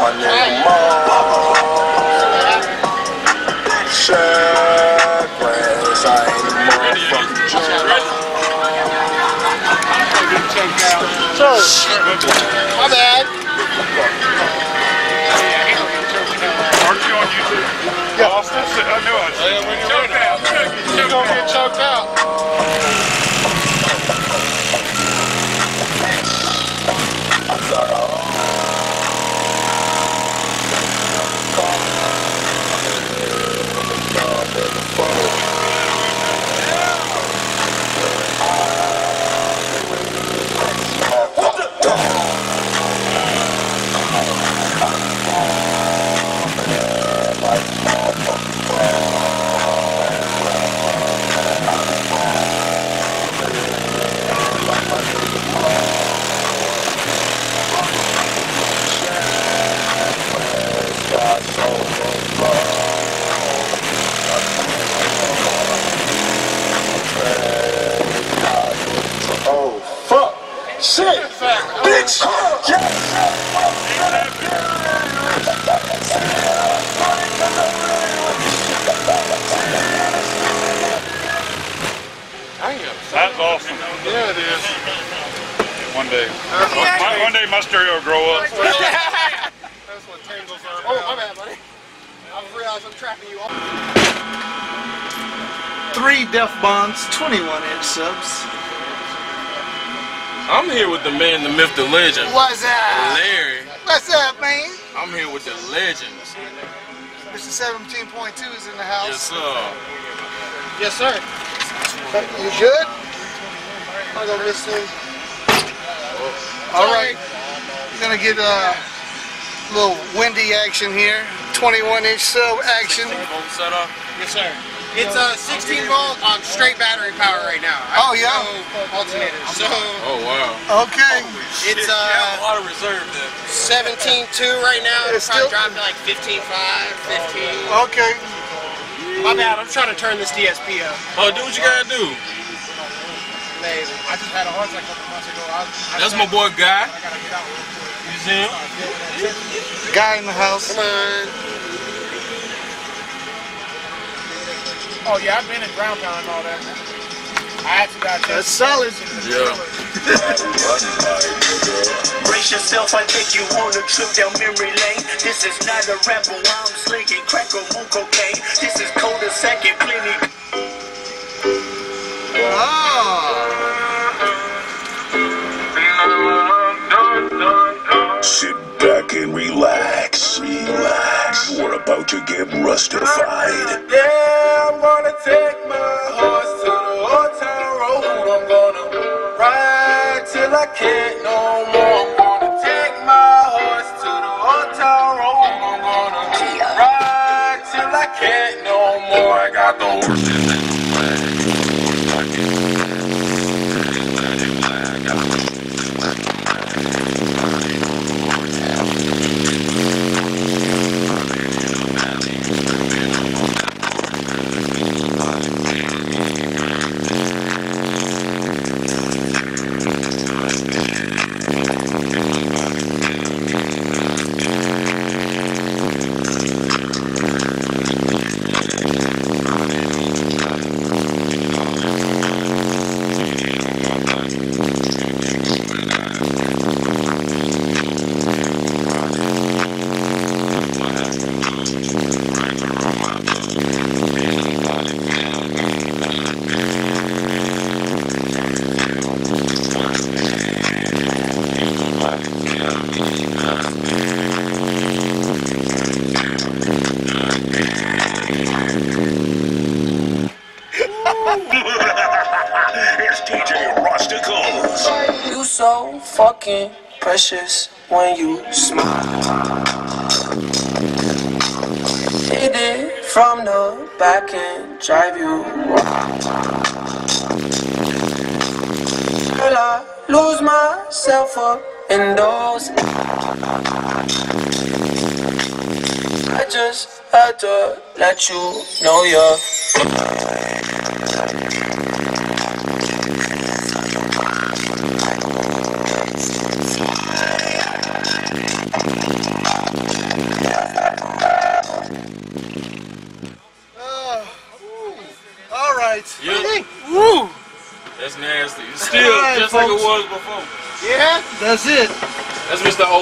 my nigga Mom. Shaq, man, Shit. Bitch. That's awesome. Yeah, it is. One day. My, one day my stereo will grow up. That's what tangles are. Oh, my bad, buddy. I realize I'm trapping you all. Three Deaf Bonce, 21 inch subs. I'm here with the man, the myth, the legend, What's up? Larry. What's up, man? I'm here with the legend. Mr. 17.2 is in the house. Yes, sir. Yes, sir. You good? I'll go this thing. All right. You're gonna get a little windy action here. 21 inch sub action. Yes, sir. It's a 16 volt on straight battery power right now. Oh, yeah? No alternators. So Oh wow. Okay. it's You have uh a lot of reserve there. 17.2 right now. It's It's probably still- dropping to like 15.5, 15. Okay. My bad. I'm trying to turn this DSP up. Oh, do what you gotta do. Amazing. I just had a heart attack a couple months ago. I, That's my boy Guy. gotta get out. You see him? Guy in the house. Come on. Oh yeah, I've been in ground pound and all that. I actually got That's solid. Yeah. Brace yourself, I take you on a trip down memory lane. This is not a rapper, I'm slinging crack or moon cocaine. This is cold a second, plenty. Ah. Sit back and relax. Relax. You're about to get rustified. Yeah, can't no more. I'm gonna take my horse to the town road. I'm gonna ride till I can't no more. I got the horse. It's DJ. You so fucking precious when you smile. Hit it from the back and drive you wild. Girl, I lose myself up in those. I just had to let you know you're. All right. Yeah. Woo! That's nasty. Still All right, just like it was before. Yeah? That's it. That's Mr. O.